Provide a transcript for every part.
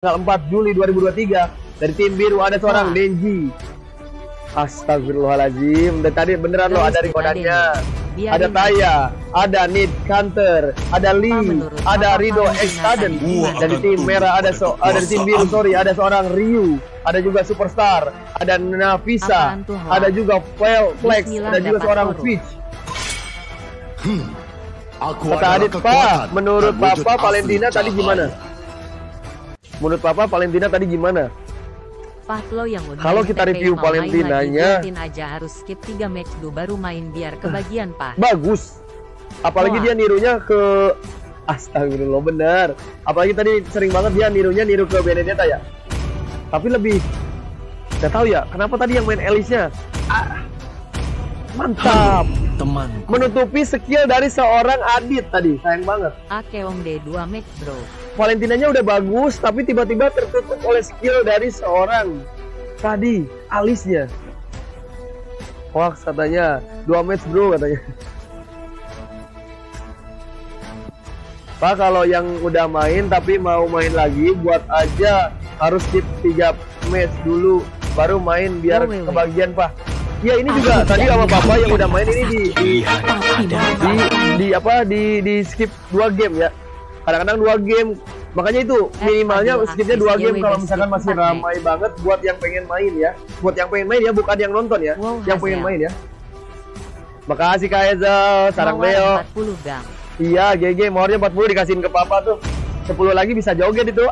tanggal 4 Juli 2023 dari tim biru ada seorang Denji. Astagfirullahaladzim. Dan tadi beneran loh ada rekodannya. Ada Taya, ada Nid Kanter, ada Lee, ada Rido Extaden. Dari tim merah ada so, ada dari tim biru sorry ada seorang Ryu, ada juga Superstar, ada Nafisa, ada juga Flex, ada juga seorang Fitch. Kata Adit Pak, menurut Papa Valentina tadi gimana? Menurut Papa Valentina tadi gimana? Patlo yang udah Kalau kita review Valentinanya aja harus skip 3 match dulu baru main biar kebagian Pak. Bagus. Apalagi Wah. dia nirunya ke Astagfirullah bener. Apalagi tadi sering banget dia nirunya niru ke Benedetta ya. Tapi lebih Gak tahu ya, kenapa tadi yang main Elisnya? Ah, mantap. Teman Menutupi skill dari seorang Adit tadi. Sayang banget. Akeong D2 match bro. Valentinanya udah bagus, tapi tiba-tiba tertutup oleh skill dari seorang tadi alisnya. Wah katanya dua match bro katanya. Pak kalau yang udah main tapi mau main lagi buat aja harus skip tiga match dulu baru main biar Oh, kebagian pak. Iya ini juga tadi sama bapak yang udah main ini di di, di, di apa di di skip dua game ya. Kadang-kadang dua game. Makanya itu minimalnya skipnya dua game kalau misalkan masih ramai banget buat yang pengen main ya. Buat yang pengen main ya bukan yang nonton ya. Wow, yang pengen hasil. main ya. Makasih Kak Eza sarang Mawar Leo. 40 gang. iya GG mornya 40 dikasihin ke papa tuh. 10 lagi bisa joget itu.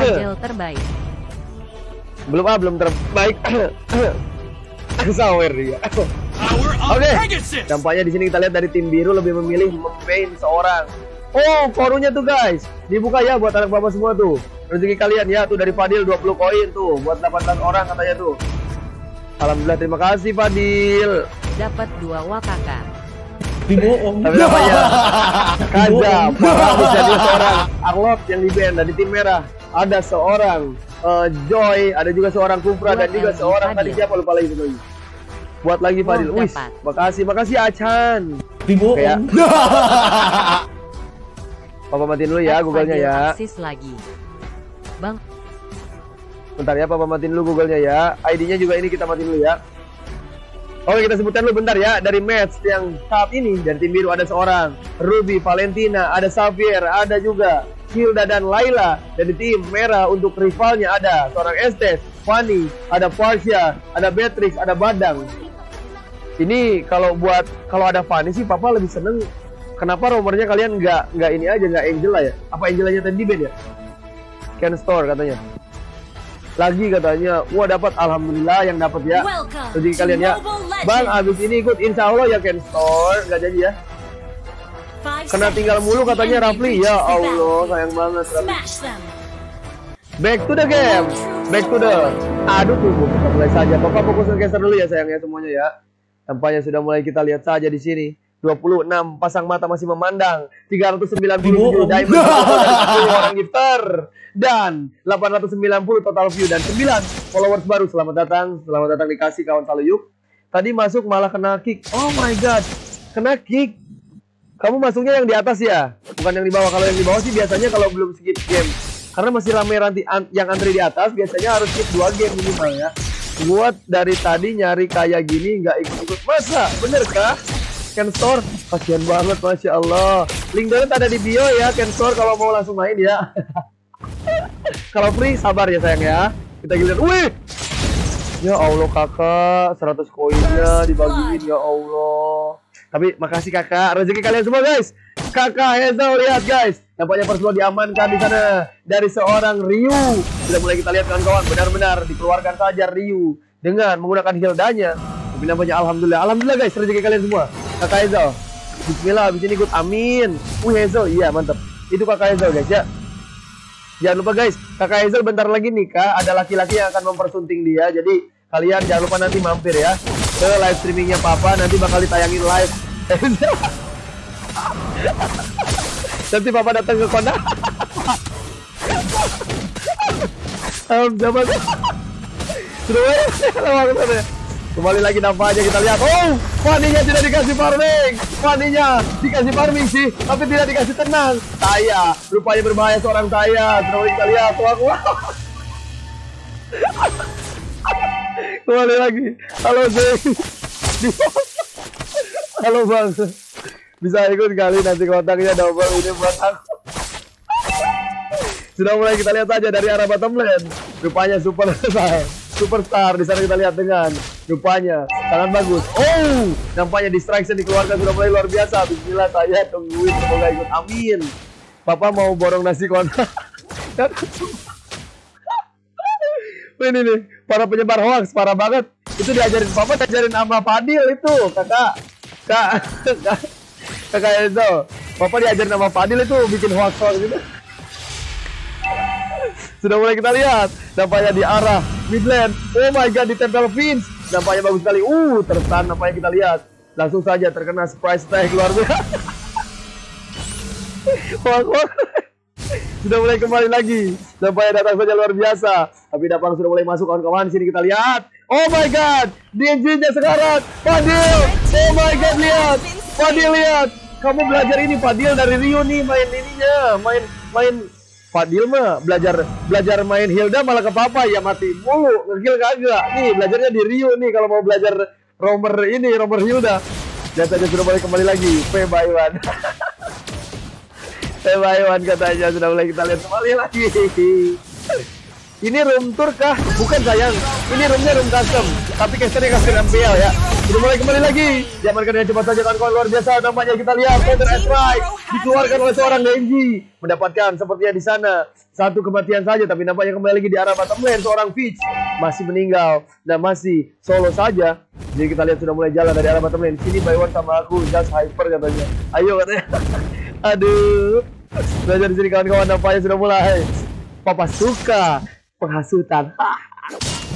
Angel terbaik. Belum ah belum terbaik sawer dia Oke, dampaknya di sini kita lihat dari tim biru lebih memilih memain seorang. Oh, korunya tuh guys, dibuka ya buat anak bapak semua tuh. Rezeki kalian ya tuh dari Fadil 20 koin tuh buat 18 orang katanya tuh. Alhamdulillah terima kasih Fadil. Dapat dua wakaka. dibohong Tapi namanya Kaza, Farah jadi seorang Arlot yang di band dari tim merah. Ada seorang eh, Joy, ada juga seorang Kufra Buat dan juga seorang tadi siapa lupa lagi tuh. Buat lagi Wow, Fadil. Wih, dapat. makasih, makasih Acan. dibohong Kayak Papa matiin dulu ya Google-nya ya. Aksis lagi. Bang, Bentar ya Papa matiin dulu Google-nya ya. ID-nya juga ini kita matiin dulu ya. Oke kita sebutkan dulu bentar ya dari match yang saat ini dari tim biru ada seorang Ruby, Valentina, ada Xavier, ada juga Hilda dan Laila dari tim merah untuk rivalnya ada seorang Estes, Fanny, ada Portia, ada Beatrix, ada Badang. Ini kalau buat kalau ada Fanny sih Papa lebih seneng. Kenapa nomornya kalian nggak nggak ini aja nggak Angela ya? Apa Angelanya tadi band ya? Ken Store katanya. Lagi katanya, wah dapat alhamdulillah yang dapat ya. To kalian ya. Bang, abis ini ikut insya Allah ya Ken Store, nggak jadi ya. Kena tinggal mulu katanya Rafli. Ya Allah, sayang banget. Back to the game. Back to the. Aduh tubuh, kita mulai saja. Bapak fokus ke caster dulu ya sayangnya semuanya ya. Tampaknya sudah mulai kita lihat saja di sini. 26 pasang mata masih memandang 397 Dibohong. diamond dari 10 orang gifter dan 890 total view dan 9 followers baru selamat datang selamat datang dikasih kawan saluyuk tadi masuk malah kena kick oh my god kena kick kamu masuknya yang di atas ya? Bukan yang di bawah. Kalau yang di bawah sih biasanya kalau belum skip game. Karena masih rame ranti an- yang antri di atas biasanya harus skip dua game minimal ya. Buat dari tadi nyari kayak gini nggak ikut-ikut. Masa? Bener kah? Ken Store? Kasihan banget masya Allah. Link donat ada di bio ya Ken Store kalau mau langsung main ya. Kalau free sabar ya sayang ya. Kita giliran. Wih! Ya Allah kakak. 100 koinnya dibagiin ya Allah tapi makasih kakak. Rezeki kalian semua guys. Kakak Hazel lihat guys. Nampaknya Persua diamankan di sana dari seorang Ryu. Sudah mulai kita lihat kawan-kawan. Benar-benar dikeluarkan saja Ryu dengan menggunakan Hildanya tapi nampaknya Alhamdulillah. Alhamdulillah guys rezeki kalian semua. Kakak Hazel Bismillah ini ikut. Amin. Wih Hazel iya mantap. Itu kakak Hazel guys ya. Jangan lupa guys, kakak Hazel bentar lagi nikah, ada laki-laki yang akan mempersunting dia. Jadi kalian jangan lupa nanti mampir ya ke live streamingnya Papa, nanti bakal ditayangin live. nanti Papa datang ke kona. Um, lama ke sana. Kembali lagi nampaknya kita lihat. Oh, Fanny-nya tidak dikasih farming. Fanny-nya dikasih farming sih, tapi tidak dikasih tenang. Taya, rupanya berbahaya seorang Taya. Mulai kita lihat. Wah, wah. Kembali lagi. Halo Zeng. Halo Bang. Bisa ikut kali nanti kontaknya double ini buat aku. Sudah mulai kita lihat saja dari arah bottom lane. Rupanya superstar. Superstar di sana kita lihat dengan rupanya sangat bagus. Oh, nampaknya distraction dikeluarkan sudah mulai luar biasa. Bismillah saya tungguin semoga ikut. Amin. Papa mau borong nasi kontak. ini nih para penyebar hoax parah banget itu diajarin papa diajarin sama Fadil itu kakak kak kakak kakak itu papa diajarin sama Fadil itu bikin hoax hoax gitu. Sudah mulai kita lihat nampaknya di arah mid lane oh my god di tempel Vince nampaknya bagus sekali. Uh tertan nampaknya kita lihat. Langsung saja terkena surprise tag luar biasa. Hoax hoax. Sudah mulai kembali lagi. Nampaknya datang saja luar biasa. Tapi Dapang sudah mulai masuk kawan-kawan. Sini kita lihat oh my god DNG nya sekarang. Fadil oh my god lihat. Fadil lihat. Kamu belajar ini Fadil dari Rio nih main ininya main main. Fadil mah belajar belajar main Hilda malah ke papa ya mati mulu. Ngekill kagak. Nih belajarnya di Rio nih kalau mau belajar romer ini romer Hilda. Dan saja sudah mulai kembali lagi. P by one. P by one katanya sudah mulai kita lihat kembali lagi ini room tour kah? Bukan sayang. Ini roomnya room custom. Tapi casternya custom MPL ya. Sudah mulai kembali lagi. Diamankan dengan cepat saja kawan-kawan luar biasa. Namanya kita lihat Peter Strike dikeluarkan oleh seorang Denji. Mendapatkan sepertinya di sana satu kematian saja. Tapi nampaknya kembali lagi di arah bottom lane seorang Peach masih meninggal dan masih solo saja. Jadi kita lihat sudah mulai jalan dari arah bottom lane. Sini by sama aku just hyper katanya. Ayo katanya. Aduh. Belajar di sini kawan-kawan nampaknya sudah mulai. Papa suka penghasutan.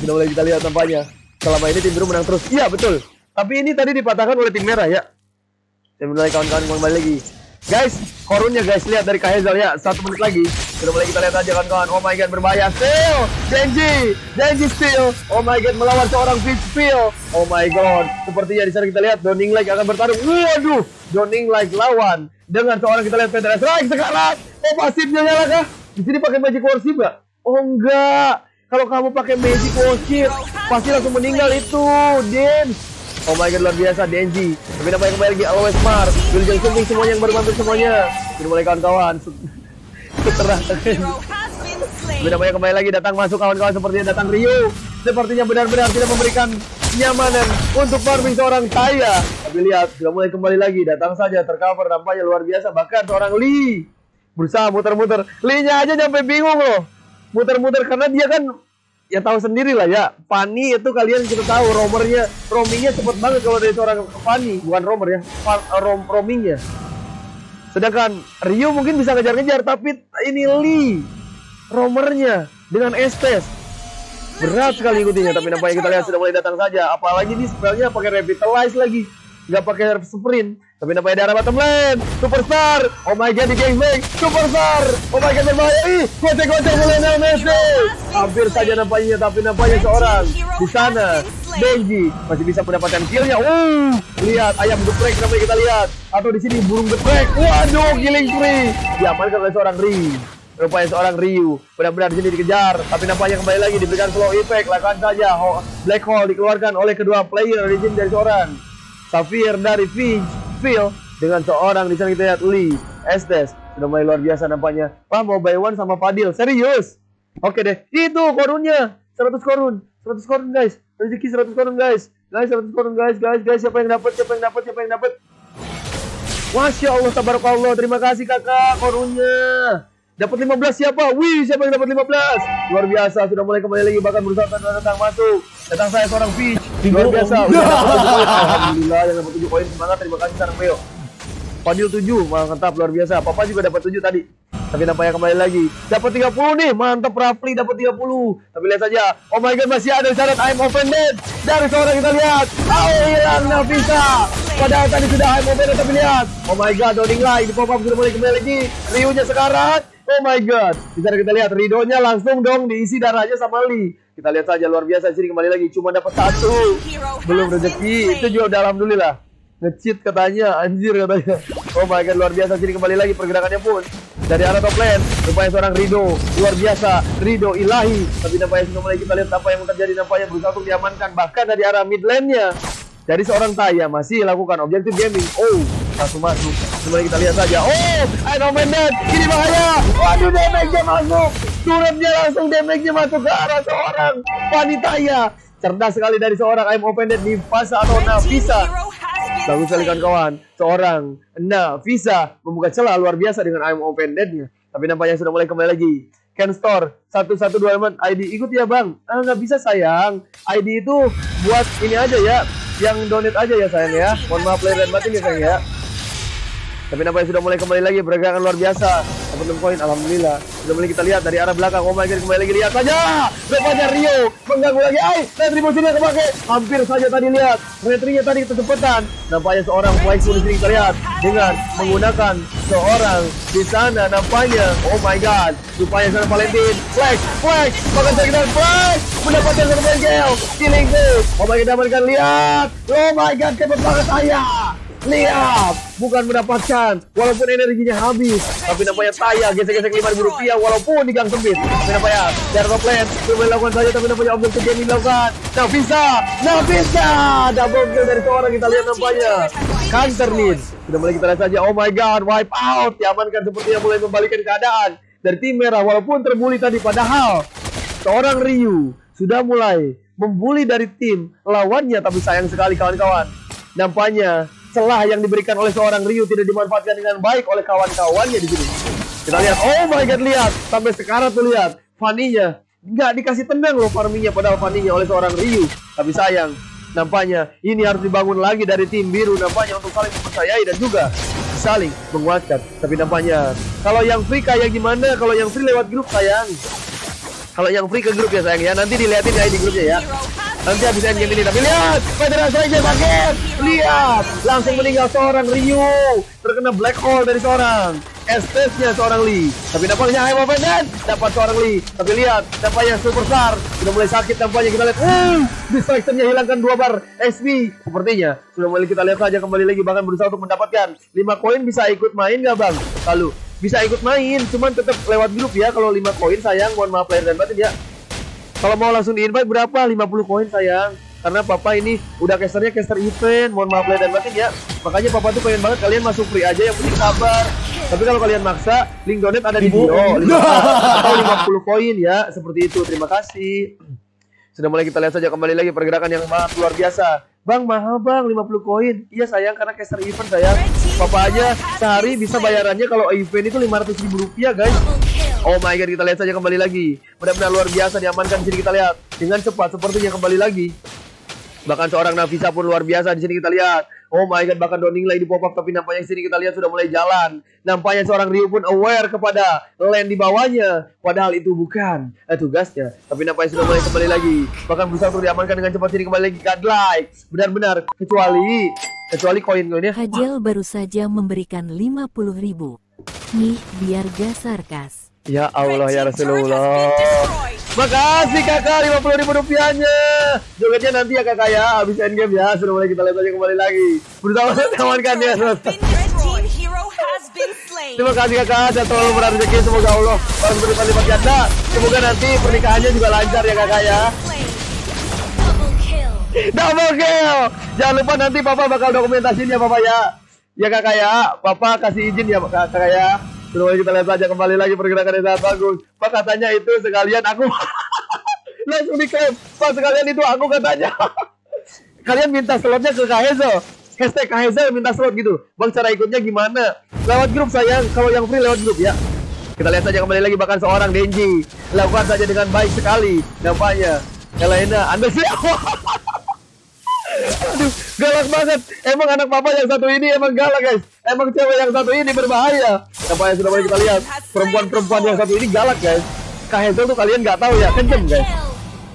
Sudah mulai kita lihat tampaknya. Selama ini tim biru menang terus. Iya betul. Tapi ini tadi dipatahkan oleh tim merah ya. Dan mulai kawan-kawan kembali lagi. Guys, korunnya guys lihat dari Kahezal ya. Satu menit lagi. Sudah mulai kita lihat aja kawan-kawan. Oh my god berbahaya. Steal. Genji. Genji steal. Oh my god melawan seorang Peach steal. Oh my god. Sepertinya di sana kita lihat Donning Like akan bertarung. Waduh. Donning Like lawan dengan seorang kita lihat Peter Strike sekarang. Oh pasifnya nyala kah? Di sini pakai Magic Worship nggak? Oh enggak. Kalau kamu pakai Magic Worship, pasti langsung meninggal itu, Den. Oh my god luar biasa Denji. Tapi namanya kembali lagi Always Smart. William Sumping semuanya yang baru mampir semuanya. Ini mulai kawan-kawan. Seterah. Tapi namanya kembali lagi datang masuk kawan-kawan sepertinya datang Rio. Sepertinya benar-benar tidak memberikan kenyamanan untuk farming seorang Taya. Tapi lihat sudah mulai kembali lagi datang saja tercover nampaknya luar biasa bahkan seorang Lee berusaha muter-muter. Lee-nya aja sampai bingung loh muter-muter karena dia kan ya tahu sendiri lah ya Fanny itu kalian kita tahu romernya roamingnya cepet banget kalau dari seorang Fanny bukan romer ya Fan, rom, roamingnya sedangkan Rio mungkin bisa ngejar-ngejar tapi ini Lee romernya dengan Estes berat sekali ikutinya tapi nampaknya kita lihat sudah mulai datang saja. Apalagi ini spellnya pakai revitalize lagi nggak pakai sprint tapi nampaknya darah bottom lane. Superstar! Oh my god di gangbang superstar! Oh my god berbahaya ih gocek-gocek Lionel Messi. Hampir saja nampaknya tapi nampaknya seorang. Di sana Benji masih bisa mendapatkan killnya. Uh lihat ayam geprek namanya kita lihat. Atau di sini burung geprek waduh killing free diamankan oleh seorang Ri rupanya seorang Ryu. Benar-benar di sini dikejar tapi nampaknya kembali lagi diberikan slow effect. Lakukan saja black hole dikeluarkan oleh kedua player di sini dari seorang Safir dari Phil dengan seorang di sana kita lihat Lee Estes. Sudah mulai luar biasa nampaknya. Wah mau buy one sama Fadil. Serius? Oke deh. Itu korunnya. 100 korun. 100 korun guys. Rezeki 100 korun guys. Guys 100 korun guys. Guys guys siapa yang dapat? Siapa yang dapat? Siapa yang dapat? Masya Allah tabarakallah terima kasih kakak korunnya dapat 15 siapa? Wih siapa yang dapat 15 luar biasa sudah mulai kembali lagi. Bahkan berusaha datang, datang masuk. Datang saya seorang Peach. Luar biasa. udah alhamdulillah yang dapat 7 poin. Semangat terima kasih sarang Meo Fadil 7 mantap luar biasa. Papa juga dapat 7 tadi. Tapi nampaknya kembali lagi. Dapat 30 nih mantap Rafli dapat 30 tapi lihat saja oh my god masih ada syarat I'm offended. Dari seorang kita lihat oh hilang Nafisa padahal tadi sudah I'm offended tapi lihat. Oh my god loading lagi di pop up sudah mulai kembali lagi. Ryu nya sekarang Oh my god. Bisa kita lihat Ridonya langsung dong diisi darahnya sama Lee. Kita lihat saja luar biasa sini kembali lagi cuma dapat satu. Belum rezeki. Itu juga udah alhamdulillah. Nge-cheat katanya, anjir katanya. Oh my god, luar biasa sini kembali lagi pergerakannya pun dari arah top lane. Rupanya seorang Rido, luar biasa. Rido ilahi. Tapi nampaknya sudah mulai kita lihat apa yang terjadi nampaknya berusaha untuk diamankan bahkan dari arah mid lane-nya. Dari seorang Taya masih lakukan objektif gaming. Oh, langsung masuk. Kembali kita lihat saja. Oh, I know Mendes. Ini bahaya. Waduh, damage-nya masuk. Turunnya langsung damage-nya masuk ke arah seorang wanita ya. Cerdas sekali dari seorang I'm offended di fase atau Nafisa. Bagus sekali kawan-kawan. Seorang Nafisa membuka celah luar biasa dengan I'm offended-nya. Tapi nampaknya sudah mulai kembali lagi. Ken Store 112 ID ikut ya bang ah nggak bisa sayang ID itu buat ini aja ya yang donate aja ya sayang ya mohon maaf lahir dan batin ya sayang ya tapi nampaknya sudah mulai kembali lagi pergerakan luar biasa. Dapat 6 koin alhamdulillah. Sudah mulai kita lihat dari arah belakang. Oh my god kembali lagi. Lihat saja! Rupanya Rio mengganggu lagi. Ay retribusinya kepake. Hampir saja tadi lihat. Retrinya tadi kecepatan. Nampaknya seorang flight di sini kita lihat. Dengan menggunakan seorang di sana nampaknya. Oh my god. Rupanya seorang Valentine flash flash. Bahkan saya kita flash. Mendapatkan seorang gel killing this oh my god amankan lihat. Oh my god cepat banget saya Lihat, bukan mendapatkan walaupun energinya habis, tapi nampaknya Taya gesek-gesek lima ribu rupiah walaupun di gang sempit. Tapi nampaknya dari top lane belum dilakukan saja, tapi nampaknya objektif game dilakukan. Nah bisa, nah bisa, double kill dari seorang kita lihat nampaknya. Counter lead, sudah mulai kita lihat saja. Oh my god, wipe out, diamankan sepertinya mulai membalikan keadaan dari tim merah walaupun terbuli tadi padahal seorang Ryu sudah mulai membuli dari tim lawannya tapi sayang sekali kawan-kawan nampaknya celah yang diberikan oleh seorang Ryu tidak dimanfaatkan dengan baik oleh kawan-kawannya di sini. Kita lihat, oh my god lihat, sampai sekarang tuh lihat, Fanny-nya nggak dikasih tenang loh farmingnya padahal Fanny-nya oleh seorang Ryu. Tapi sayang, nampaknya ini harus dibangun lagi dari tim biru nampaknya untuk saling mempercayai dan juga saling menguatkan. Tapi nampaknya kalau yang free kayak gimana? Kalau yang free lewat grup sayang. Kalau yang free ke grup ya sayang ya, nanti dilihatin ya di grupnya ya. Nanti habis end game ini tapi lihat! Federal saja paket Lihat! Langsung meninggal seorang Ryu. Terkena black hole dari seorang. Estes-nya seorang Lee. Tapi nampaknya Haimo Fenden Dapat seorang Lee. Tapi lihat Nampaknya Superstar. Sudah mulai sakit nampaknya. Kita lihat uh, Distractionnya hilangkan dua bar SP Sepertinya Sudah mulai kita lihat saja kembali lagi. Bahkan berusaha untuk mendapatkan 5 koin. Bisa ikut main nggak bang? Lalu bisa ikut main. Cuman tetap lewat grup ya. Kalau 5 koin sayang. Mohon maaf lahir dan batin ya kalau mau langsung di invite berapa? 50 koin sayang. Karena papa ini udah casternya caster event. Mohon maaf lahir dan batin ya. Makanya papa tuh pengen banget kalian masuk free aja yang penting sabar. Tapi kalau kalian maksa, link donate ada di bio. 5 atau 50 koin ya. Seperti itu. Terima kasih. Sudah mulai kita lihat saja kembali lagi pergerakan yang sangat luar biasa. Bang, mahal bang, 50 koin. Iya sayang, karena caster event sayang. Papa aja sehari bisa bayarannya kalau event itu 500 ribu rupiah guys. Oh my god, kita lihat saja kembali lagi. Benar-benar luar biasa diamankan di sini kita lihat dengan cepat sepertinya kembali lagi. Bahkan seorang Nafisa pun luar biasa di sini kita lihat. Oh my god, bahkan Doning lagi di pop up tapi nampaknya di sini kita lihat sudah mulai jalan. Nampaknya seorang Ryu pun aware kepada lane di bawahnya. Padahal itu bukan eh, tugasnya. Tapi nampaknya sudah mulai kembali lagi. Bahkan berusaha untuk diamankan dengan cepat sini kembali lagi godlike. Benar-benar kecuali kecuali koin-koinnya. Hajel baru saja memberikan 50 ribu. Nih, biar gak sarkas. Ya Allah ya Rasulullah. Makasih kakak 50 ribu rupiahnya. Jogetnya nanti ya kakak ya. Habis end game ya. Sudah mulai kita lihat aja kembali lagi. Berusaha tawarkan ya. Terima kasih kakak dan selalu berat rezeki semoga Allah balas berlipat-lipat ganda. Semoga nanti pernikahannya juga lancar ya kakak ya. Double kill. Jangan lupa nanti papa bakal dokumentasiin ya papa ya. Ya kakak ya. Papa kasih izin ya kakak ya. Sudah kita lihat saja kembali lagi pergerakan yang sangat bagus. Pak katanya itu sekalian aku langsung diklaim. Pak sekalian itu aku katanya. Kalian minta slotnya ke Kahezo. Hashtag Kahezo minta slot gitu. Bang cara ikutnya gimana? Lewat grup sayang. Kalau yang free lewat grup ya. Kita lihat saja kembali lagi bahkan seorang Denji. Lakukan saja dengan baik sekali. Nampaknya. Elena, Anda siapa? Aduh, galak banget. Emang anak papa yang satu ini emang galak, guys. Emang cewek yang satu ini berbahaya. Apa yang sudah boleh kita lihat? Perempuan-perempuan yang satu ini galak, guys. Kak Hazel tuh kalian nggak tahu ya, kenceng, guys.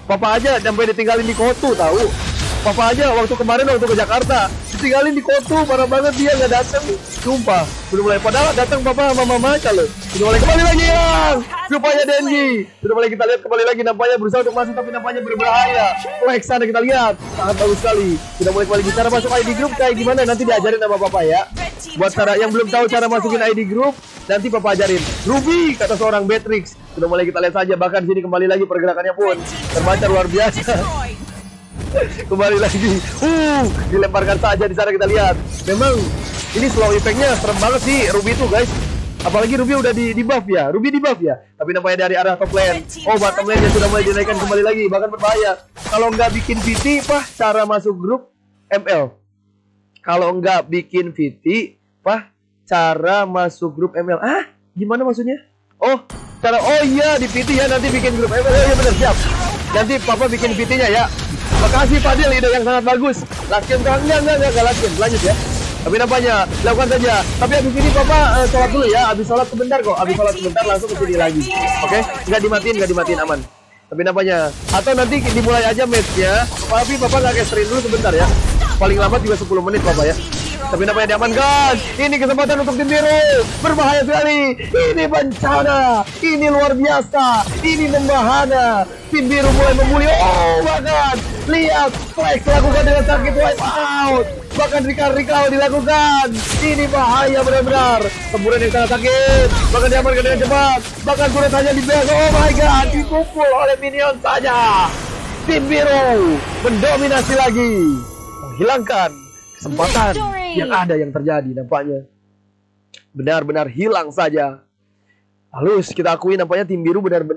Papa aja sampai ditinggalin di Kotu, tahu. Papa aja waktu kemarin waktu ke Jakarta, tinggalin di kotu parah banget dia nggak datang. Sumpah udah mulai padahal datang papa sama mama kalau udah mulai kembali lagi yang supaya Denji. Sudah mulai kita lihat kembali lagi nampaknya berusaha untuk masuk tapi nampaknya berbahaya. Flex sana kita lihat. Sangat bagus sekali. Sudah mulai kembali cara masuk ID group kayak gimana? Nanti diajarin sama papa ya. Buat cara yang belum tahu cara masukin ID group nanti papa ajarin. Ruby kata seorang Beatrix. Sudah mulai kita lihat saja bahkan sini kembali lagi pergerakannya pun. Terbaca luar biasa kembali lagi. Uh dilemparkan saja di sana kita lihat. Memang ini slow effectnya serem banget sih Ruby itu guys. Apalagi Ruby udah di, di buff ya. Ruby di buff ya. Tapi nampaknya dari arah top lane. Oh bottom lane sudah mulai dinaikkan kembali lagi. Bahkan berbahaya. Kalau nggak bikin VT pah cara masuk grup ML kalau nggak bikin VT pah cara masuk grup ML ah gimana maksudnya? Oh cara oh iya di VT ya. Nanti bikin grup ML oh, iya benar siap. Nanti papa bikin VT nya ya Makasih Fadil ide yang sangat bagus. Lakin kan enggak enggak enggak, lakin. Lanjut ya. Tapi nampaknya lakukan saja. Tapi habis ini Papa uh, sholat dulu ya. Habis sholat sebentar kok. Habis sholat sebentar langsung ke sini lagi. Oke? Enggak dimatiin, enggak dimatiin aman. Tapi nampaknya atau nanti dimulai aja matchnya. Tapi Papa nggak casterin dulu sebentar ya. Paling lambat juga 10 menit Papa ya. Tapi nampaknya diamankan. Ini kesempatan untuk tim biru. Berbahaya sekali. Ini bencana. Ini luar biasa. Ini membahana. Tim biru mulai memulih. Oh, bahkan lihat flex lakukan dengan sakit wipe out. Bahkan Rika Rika dilakukan. Ini bahaya benar-benar. Semburan yang sangat sakit. Bahkan diamankan dengan cepat. Bahkan kulit hanya di Oh my god, dipukul oleh minion saja. Tim biru mendominasi lagi. Menghilangkan kesempatan yang ada yang terjadi nampaknya benar-benar hilang saja. Halus kita akui nampaknya tim biru benar-benar